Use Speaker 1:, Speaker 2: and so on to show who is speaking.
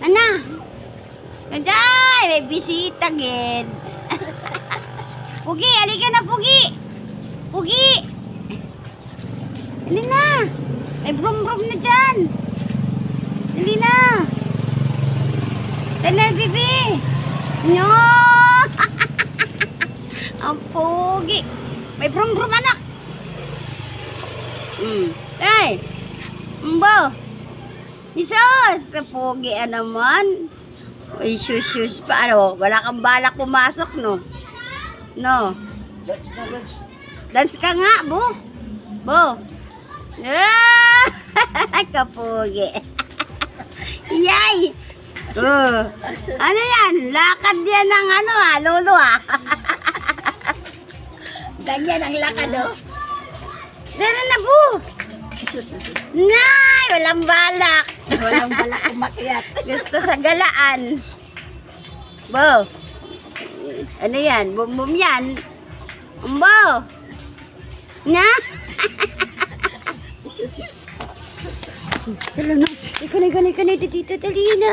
Speaker 1: Ana. Nandiyan, may bisita gid. Pugi, alika na Pugi. Pugi. Dali na. May brum-brum na dyan. Dali na. Dali na, bibi. Nyo. Ang pugi. May brum-brum anak. Hmm. Ay. Mbo. Isos. Pugi ah, naman. Uy, shus-shus pa. Ano, wala kang balak pumasok, no? No.
Speaker 2: Dance na, dance.
Speaker 1: Dance ka nga, Bo. Bo. Ah! Kapugi. Yay! Oh. Ano yan? Lakad yan ng ano ah, lolo ah.
Speaker 3: Ganyan ang lakad, oh.
Speaker 1: Dara na,
Speaker 3: sus.
Speaker 1: Nay! Walang balak.
Speaker 3: Walang balak umakyat.
Speaker 1: Gusto sa galaan. Bo. Ano yan? Bum bum yan. Bo. Na? Dala na. Ikaw na, ikaw na, ikaw na. Dito, dali na.